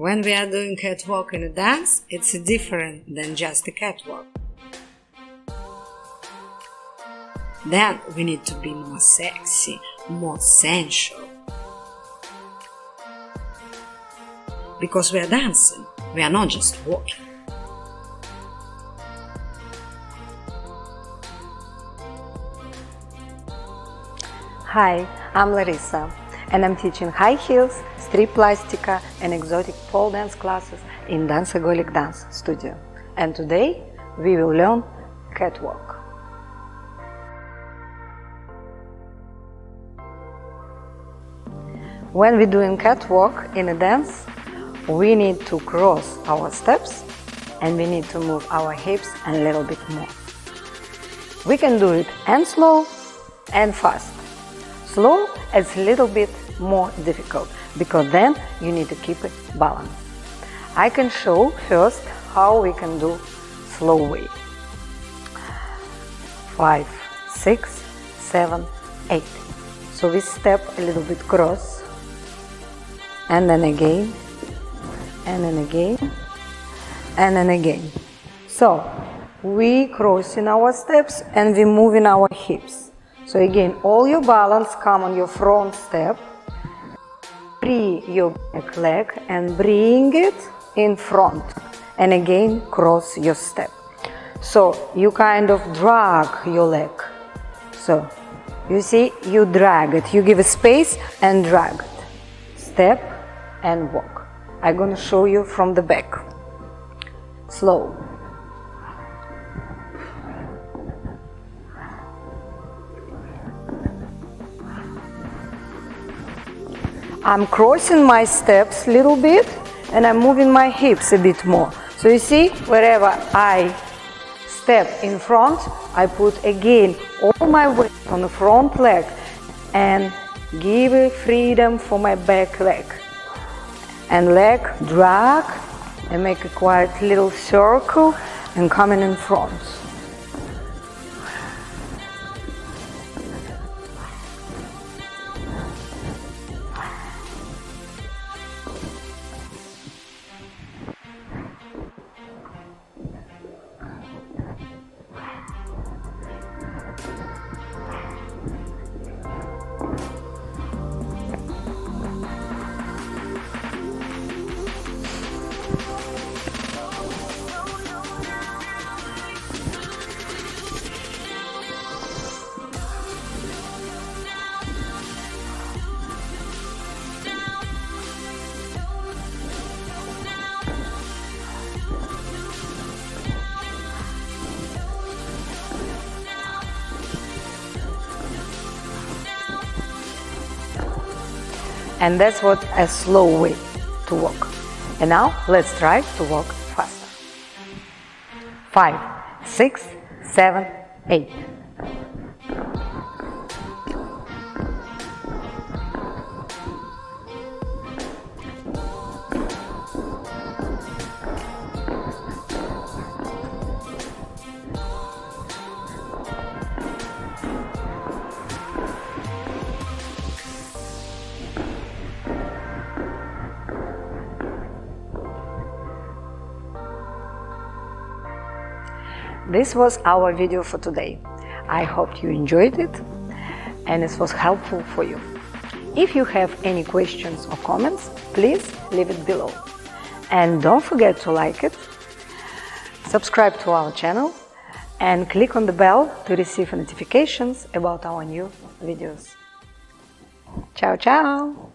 When we are doing catwalk in a dance, it's different than just a catwalk. Then we need to be more sexy, more sensual. Because we are dancing, we are not just walking. Hi, I'm Larissa and I'm teaching high heels, strip plastica and exotic pole dance classes in Dancaholic Dance Studio. And today we will learn catwalk. When we're doing catwalk in a dance, we need to cross our steps and we need to move our hips a little bit more. We can do it and slow and fast. Slow is a little bit more difficult because then you need to keep it balanced. I can show first how we can do slow way. Five, six, seven, eight. So we step a little bit cross and then again and then again and then again. So we crossing our steps and we moving our hips. So again, all your balance come on your front step. Free your back leg and bring it in front. And again, cross your step. So you kind of drag your leg. So you see, you drag it. You give a space and drag it. Step and walk. I'm gonna show you from the back. Slow. I'm crossing my steps a little bit and I'm moving my hips a bit more. So you see, wherever I step in front, I put again all my weight on the front leg and give freedom for my back leg. And leg drag and make a quiet little circle and coming in front. And that's what a slow way to walk. And now let's try to walk faster. Five, six, seven, eight. This was our video for today. I hope you enjoyed it and it was helpful for you. If you have any questions or comments, please leave it below. And don't forget to like it, subscribe to our channel, and click on the bell to receive notifications about our new videos. Ciao, ciao!